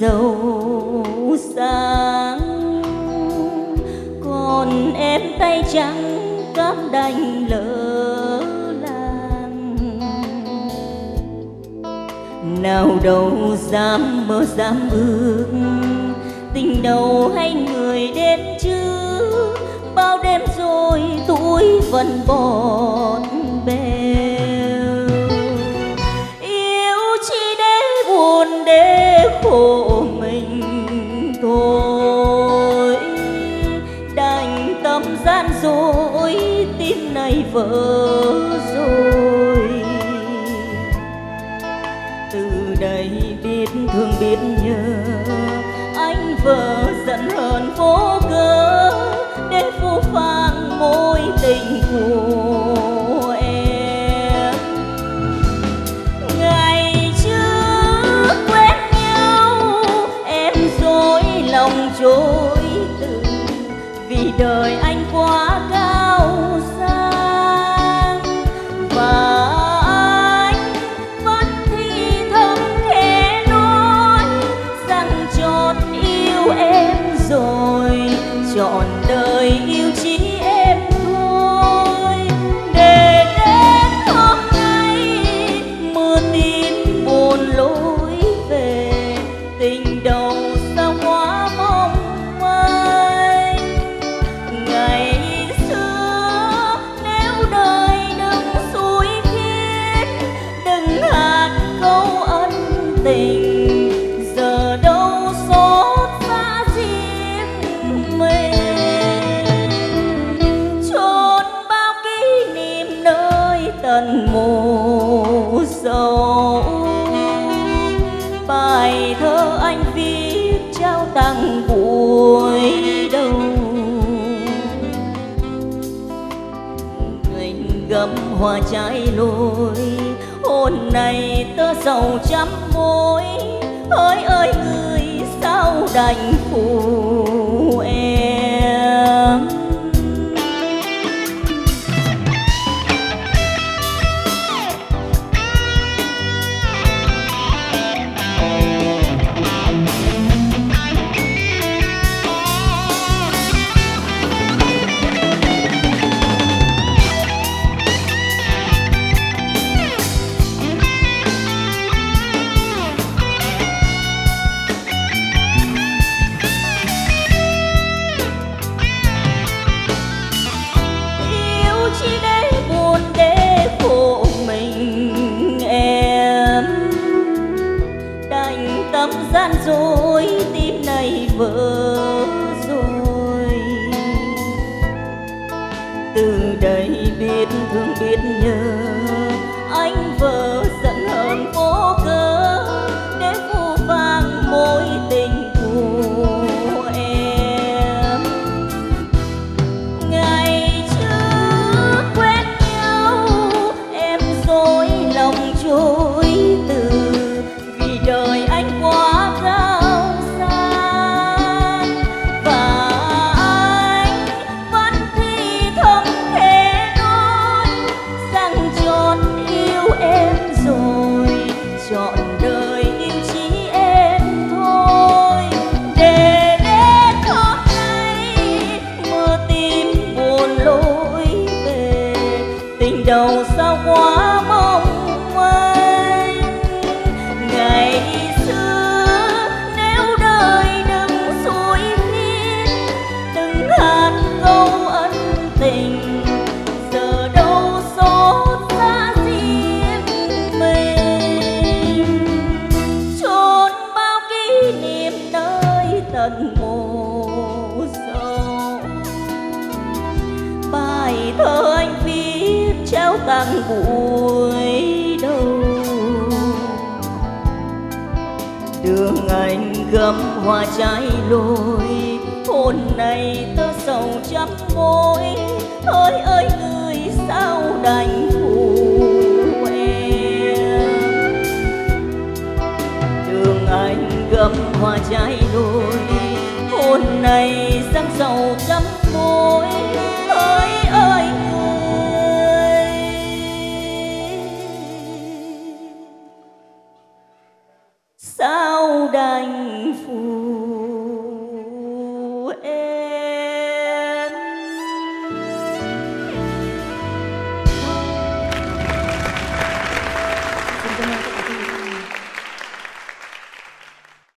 giàu sang còn em tay trắng cám đành lỡ làng. Nào đâu dám mơ, dám ước tình đầu hay người đến chứ? Bao đêm rồi tuổi vẫn bọt vỡ rồi. Từ đây biết thương biết nhớ, anh vợ giận hờn vô cớ, để phũ phàng mối tình của em. Ngày trước quen nhau, em dối lòng trôi từ, vì đời anh bài thơ anh viết trao tặng buổi đầu Ngành gấm hoa trái lối hôn này tơ sầu trăm mối. Ơi ơi, người sao đành phụ biết nhớ thơ anh viết trao tặng buổi đầu. Đường anh gấm hoa trái lôi hôn này tơ sầu trăm mối ơi ơi người sao đành phụ em? Đường anh gấm hoa trái đôi, hôn này răng sầu trăm